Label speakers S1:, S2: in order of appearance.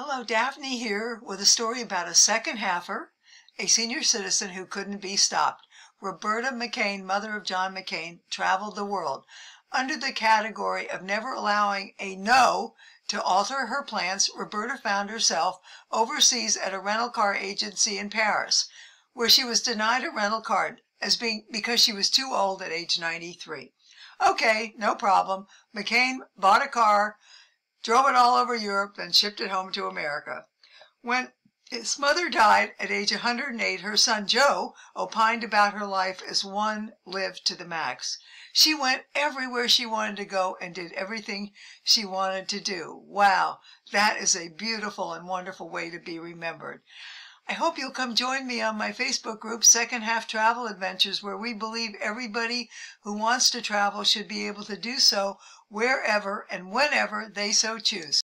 S1: Hello, Daphne here with a story about a second halfer, a senior citizen who couldn't be stopped. Roberta McCain, mother of John McCain, traveled the world. Under the category of never allowing a no to alter her plans, Roberta found herself overseas at a rental car agency in Paris, where she was denied a rental car as being because she was too old at age 93. Okay, no problem. McCain bought a car drove it all over Europe, then shipped it home to America. When his mother died at age 108, her son Joe opined about her life as one lived to the max. She went everywhere she wanted to go and did everything she wanted to do. Wow, that is a beautiful and wonderful way to be remembered. I hope you'll come join me on my Facebook group, Second Half Travel Adventures, where we believe everybody who wants to travel should be able to do so wherever and whenever they so choose.